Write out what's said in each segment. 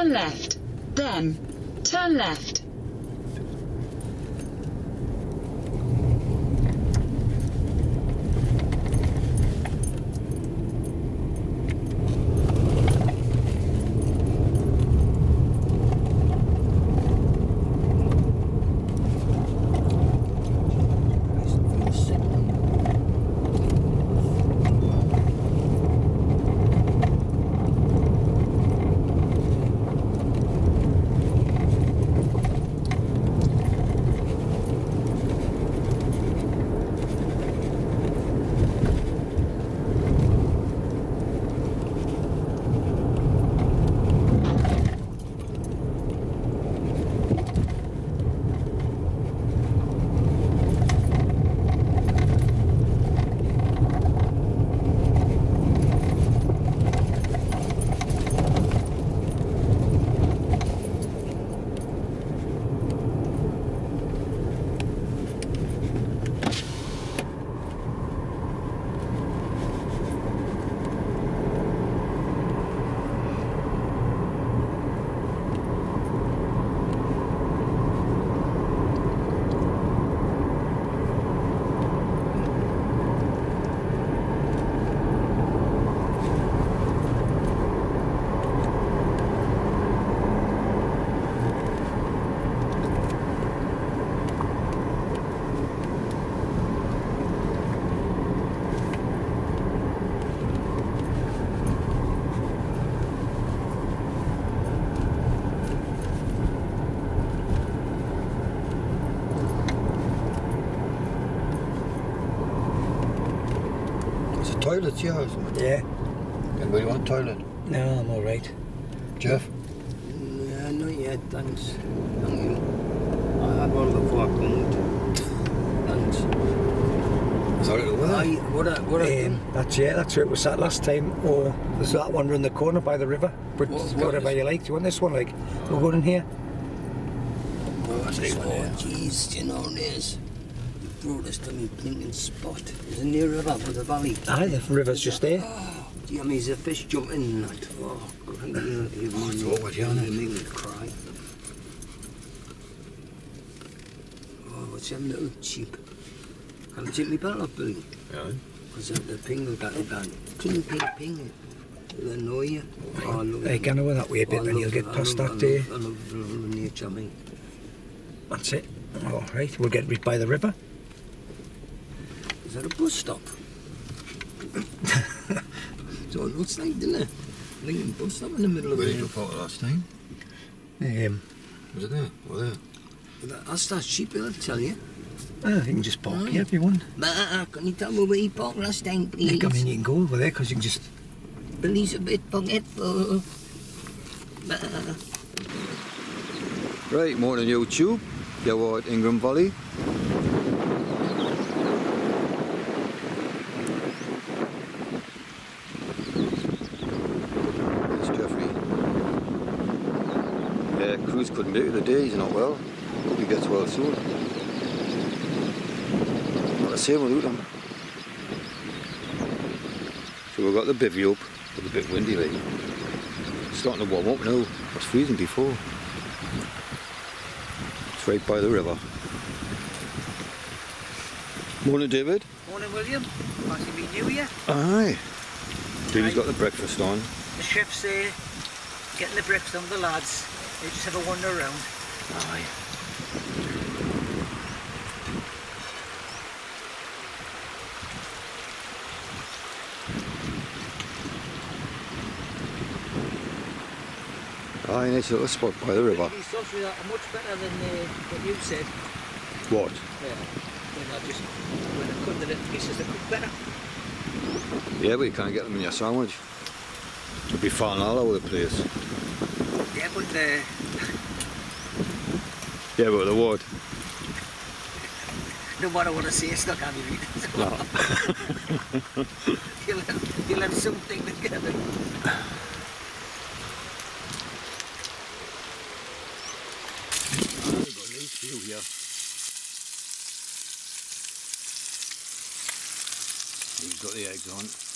Turn left. Then, turn left. There's a toilet to your house. Yeah. Anybody want a toilet? No, I'm all right. Jeff? Yeah, not yet, thanks. Thank you. I had one before I come. Thanks. Is that it I, what I, what I Um, that's yeah, that's where it was sat last time. Or there's that one around the corner by the river. But What- what whatever you like. Do you want this one? Like, we'll go in here. Oh, What's this one oh, jeez, you know this. Brought us to me blinking spot. There's a near river with the valley? Aye, the river's just there. Oh, you mean there's a fish jumping in that? Oh, God, you, Oh, it's you, over here, isn't it? you make me cry. Oh, what's them little cheap? Can I take me belt off, Billy? Yeah. Because the ping get it done. Ping, ping, ping. Will annoy you. Oh, Hey, can I go that way a bit I and you'll get past that day. I love, I love nature, mate. That's it. All right, we'll get by the river. Is that a bus stop? so it looks like, doesn't it? Lincoln bus stop in the middle of Where did you it. park last time? Um, Was it there? Over there? That's that sheep, I'll tell you. ah, you can just park Aye. here if you want. But uh, can you tell me where you parked last time, please? Nick, I mean, you can go over there because you can just. Billy's a bit forgetful. But, uh, Right, morning YouTube. You're at Ingram Valley. It's Jeffrey. Cruz couldn't do it today, he's not well. Hope he gets well soon. Not the same with him. So we've got the bivvy up, it's a bit windy like. It's starting to warm up now. It was freezing before. It's right by the river. Morning, David. Morning, William. Nice to meet you here. Aye. David's got the breakfast on. The chef's there, getting the breakfast on the lads. They just have a wander around. Aye. Aye, nice little spot by the river. These sausages are much better than uh, what you said. What? Yeah. When I just when I cut the little pieces, they cook better. Yeah, but you can't get them in your sandwich. It'll be falling all over the place. Yeah, but the Yeah, but the what? no matter what I say, it's not going to be. No. you'll, have, you'll have something together. I've got a nice view here. He's got the eggs on.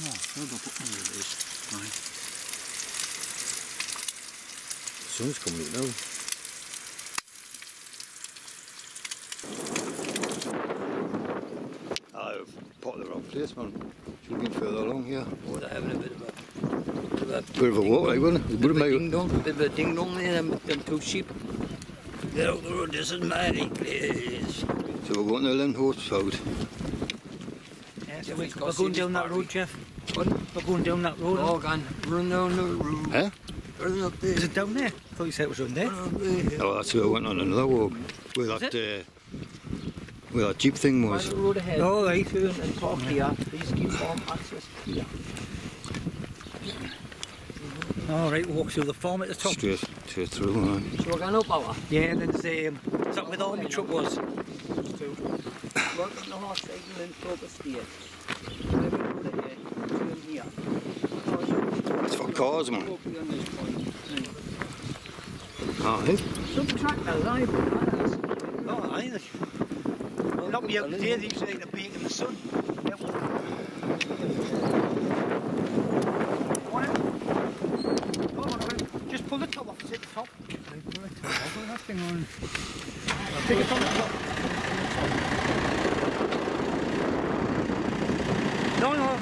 Oh, hold up, oh, there it is. Right. Sun's coming out now. I've pot the wrong place, man. Should have been further along here. Oh, they're having a bit of a, bit of a Bit of a walk, like, wasn't it? It Bit would of a ding dong, bit of a ding dong there, them, them two sheep. Get out the road, this is my place. So we're going to Lynn Horsfield. Yeah, so we, he's got we're going down that road, Jeff. Pardon? We're going down that road. Oh, gone, run down the road. Eh? Run up there. Is it down there? I thought you said it was down there. Run up there. Oh, that's where I went on another walk. Where Is that, uh, where that jeep thing By was. the road ahead. Oh, right. Turn and park here. Please keep farm access. All right, walk through the farm at the top. Straight, straight through, man. So we're going up our. Yeah, and then there's um, is that where the army truck was? Work on the horse cycle and Proper Estate. Every road ahead. Turn here. It's for cars, man. Hopefully on this point. Aye. Some tractors, I believe. Oh, I think not me out there. They say the bake in the sun. Yeah, well, want it? No, Just pull the top off. It's at the top. Pull the top off. That thing on. Take it from the top.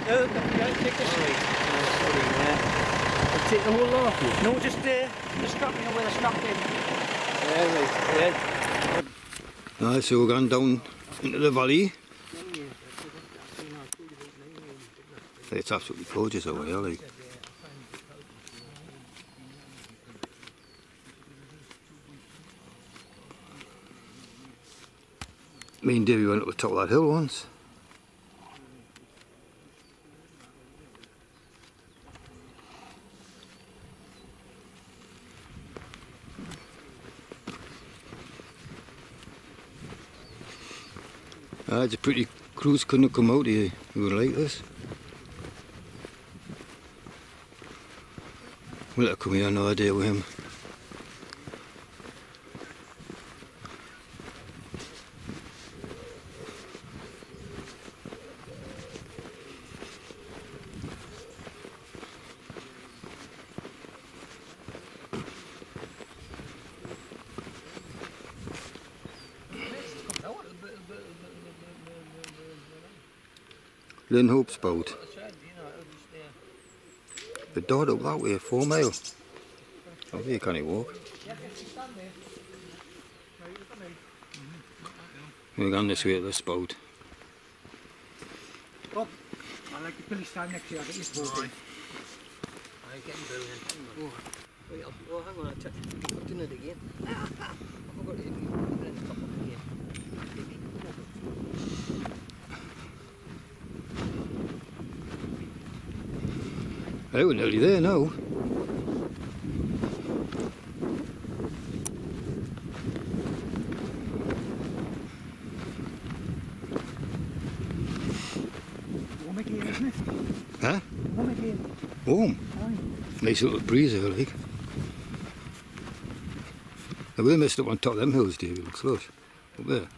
No, take the whole lot off you. No, just uh, the strap, where the strap is. Yeah, right. Aye, so we're going down into the valley. It's absolutely gorgeous over here, like. Me and Davey went up the top of that hill once. Ah, it's a pretty cruise couldn't come out here. We would like this. We'll let come here another day with him. Linhope Spout. The dog up that way, four mile. Oh, there can he walk? We're going this way at this boat. I like the police time next year. I get used to it. I'm getting brilliant. Oh, I'll, oh, hang on, I touch. I'm it again. I forgot it. Put it in the top of it again. Oh, hey, we're nearly there now. Warm again, isn't it? Huh? Warm again. Warm. Aye. Nice little breeze here, like. Now, we missed up on top of them hills, Davey. Looks lush. Up there.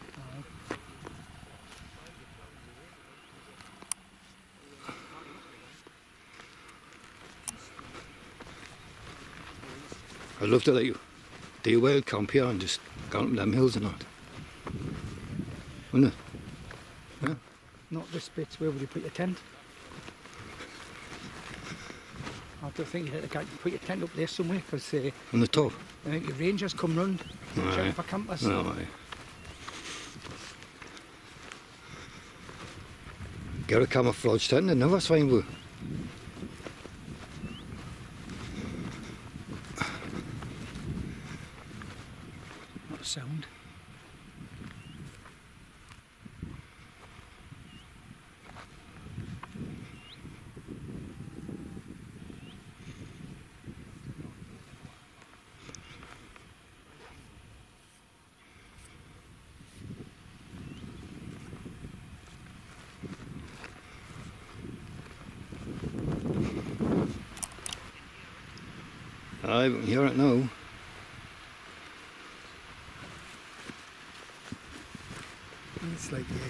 I'd love to let you do a wild camp here and just go up them hills and that. Wouldn't it? Not this bit. Where would you put your tent? I don't think you to put your tent up there somewhere because uh, On the top? I think your rangers come round Aye. checking for campers. No. Get a camouflage tent and that's fine, but sound. I can hear it now. It's like uh,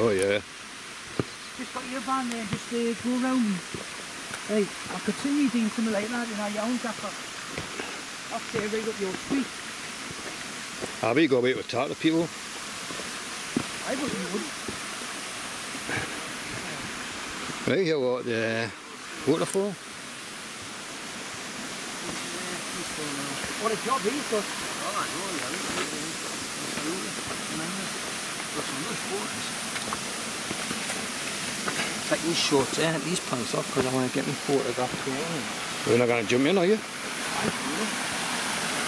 Oh yeah. Just got your van there, just uh, go round. Hey, I could see you doing something like that in our own gaffer. Up there, right up your street. Have you got away to talk to people? I would you would. Right here what the waterfall? What a job he's got. Oh, I know, yeah. Absolutely. Tremendous. Got some nice photos. Taking these shorts at these pants off because I want to get my photograph going. You're not gonna jump in, are you? I feel it.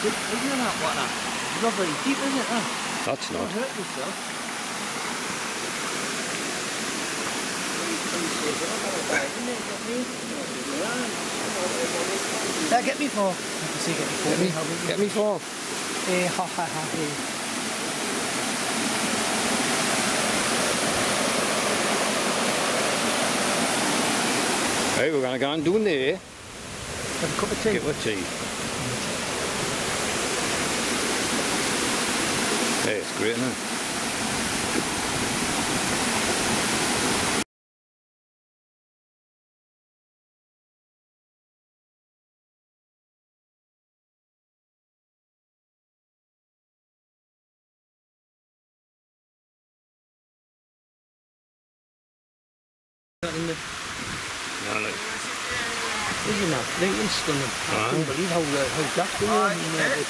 Look at that water. It's not very deep, is it? Huh? That's Don't not. hurt yourself. Yeah, get me for. I can see get me for. Get me, How big get me fall. Eh, ha ha ha. Right, we're gonna go and do there. Have a cup of tea. Get what tea. Hey, it's great, isn't it? In the, isn't that? Lincoln's stunning. I couldn't believe how, uh, how dark they were. And, uh, it-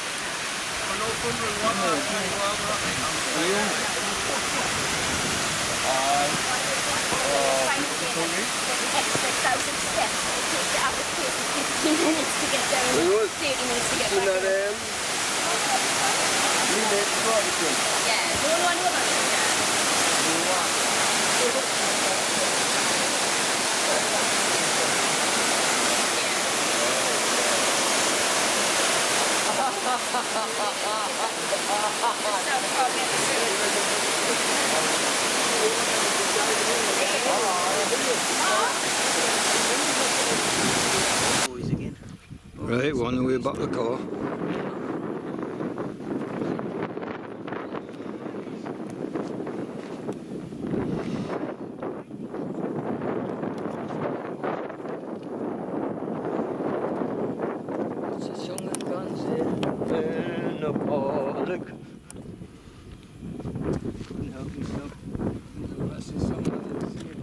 extra thousand steps. It takes the average person 15 minutes to get there and 30 minutes to get back. there. Yeah, no, no, I know about it. Yeah. It's not a problem. Boys again. Right, we're on the way back to the car. It's a song that guns in the public. Couldn't help myself. That's the song that is here,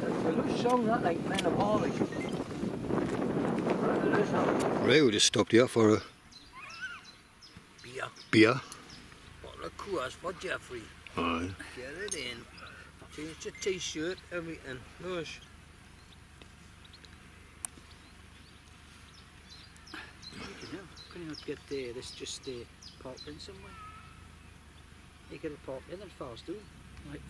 It's a loose song that like Men of Harley. Loose song. Right, we just stopped here for a Beer. beer. Bottle of Coors for Jeffrey. Aye. Get it in. Change the t-shirt, everything. Nush. Can you not get there? This just uh, parked in somewhere. You get a park in and fast, do Right.